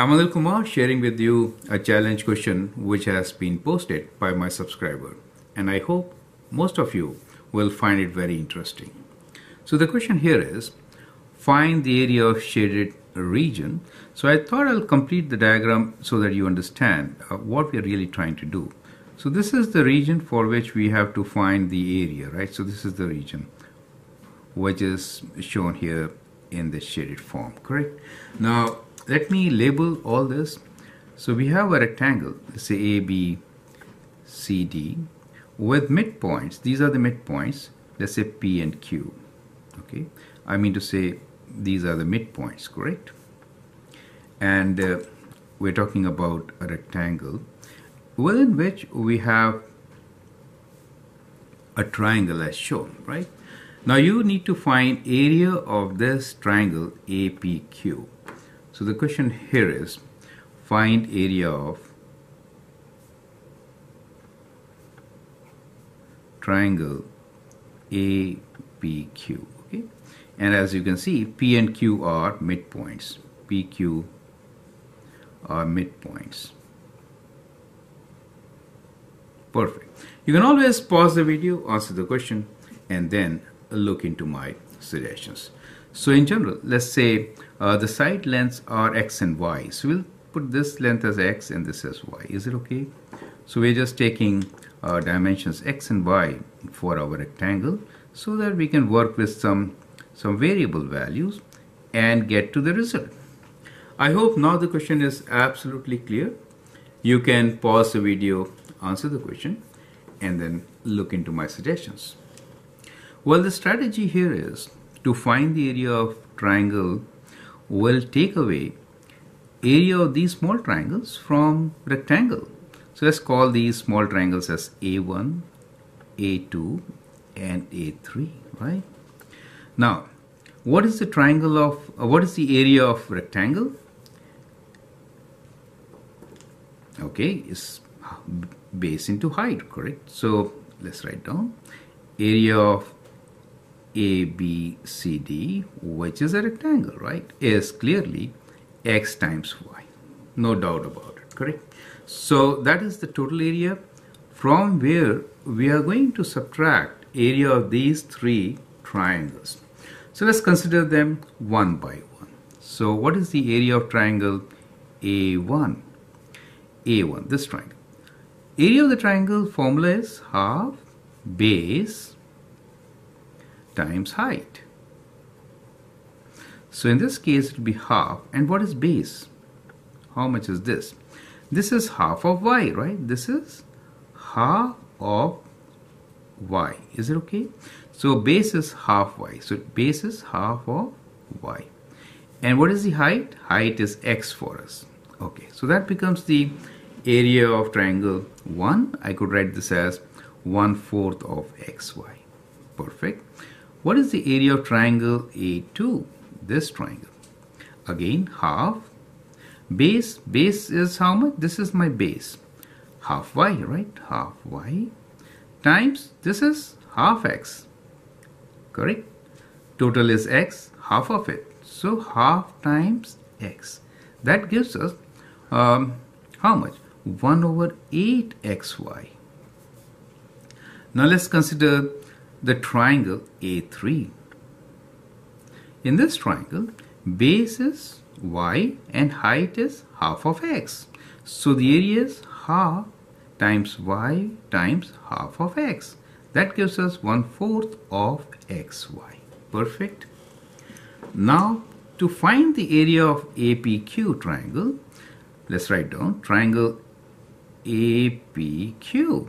I'm Anil Kumar sharing with you a challenge question which has been posted by my subscriber and I hope most of you will find it very interesting. So the question here is find the area of shaded region. So I thought I'll complete the diagram so that you understand uh, what we're really trying to do. So this is the region for which we have to find the area, right? So this is the region which is shown here in the shaded form, correct? Now let me label all this. So we have a rectangle, say A, B, C, D, with midpoints. These are the midpoints, let's say P and Q, okay? I mean to say these are the midpoints, correct? And uh, we're talking about a rectangle within which we have a triangle as shown, right? Now you need to find area of this triangle APQ. So the question here is find area of triangle APQ. Okay, and as you can see, P and Q are midpoints. PQ are midpoints. Perfect. You can always pause the video, answer the question, and then look into my suggestions. So in general, let's say uh, the side lengths are x and y. So we'll put this length as x and this as y. Is it okay? So we're just taking uh, dimensions x and y for our rectangle so that we can work with some, some variable values and get to the result. I hope now the question is absolutely clear. You can pause the video, answer the question, and then look into my suggestions. Well, the strategy here is to find the area of triangle will take away area of these small triangles from rectangle. So let's call these small triangles as A1, A2 and A3, right? Now, what is the triangle of, uh, what is the area of rectangle? Okay, is base into height, correct? So let's write down area of ABCD, which is a rectangle, right, is clearly x times y. No doubt about it, correct? So that is the total area from where we are going to subtract area of these three triangles. So let's consider them one by one. So what is the area of triangle A1? A1, this triangle. Area of the triangle formula is half base times height. So in this case, it will be half. And what is base? How much is this? This is half of y, right? This is half of y. Is it okay? So base is half y. So base is half of y. And what is the height? Height is x for us. Okay, so that becomes the area of triangle 1. I could write this as 1 fourth of xy. Perfect. What is the area of triangle A2? This triangle. Again, half. Base, base is how much? This is my base. Half y, right? Half y times, this is half x. Correct? Total is x, half of it. So half times x. That gives us um, how much? 1 over 8 xy. Now let's consider the triangle A3. In this triangle, base is y and height is half of x. So the area is half times y times half of x. That gives us one fourth of xy. Perfect. Now to find the area of APQ triangle, let's write down triangle APQ.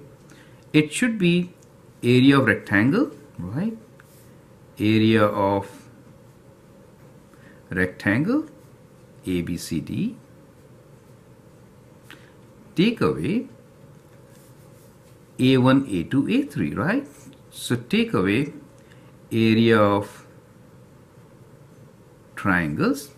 It should be area of rectangle, right? Area of rectangle ABCD. Take away A1, A2, A3, right? So take away area of triangles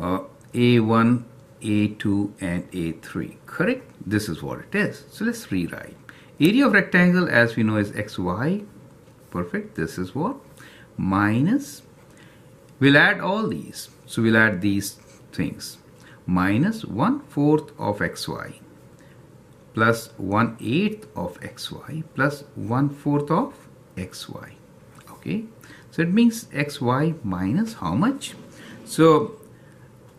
uh, A1, A2 and A3, correct? This is what it is. So let's rewrite. Area of rectangle as we know is xy. Perfect. This is what? Minus. We'll add all these. So we'll add these things. minus 1 fourth of xy plus 1 eighth of xy plus 1 fourth of xy. Okay, so it means xy minus how much? So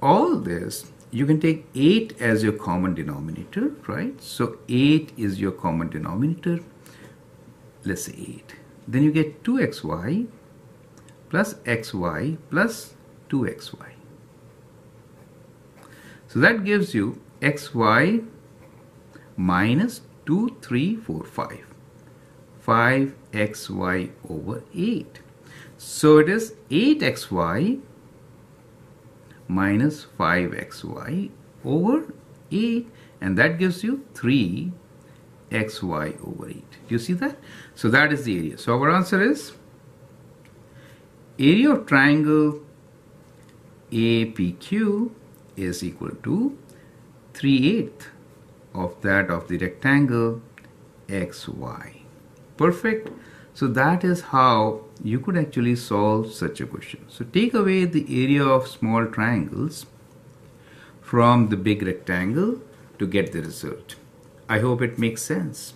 all this you can take 8 as your common denominator, right? So 8 is your common denominator. Let's say 8. Then you get 2xy plus xy plus 2xy. So that gives you xy minus 2, 3, 4, 5. 5xy over 8. So it is 8xy minus 5xy over 8 and that gives you 3xy over 8. Do you see that? So that is the area. So our answer is area of triangle APQ is equal to 3 8 of that of the rectangle xy. Perfect. So that is how you could actually solve such a question. So take away the area of small triangles from the big rectangle to get the result. I hope it makes sense.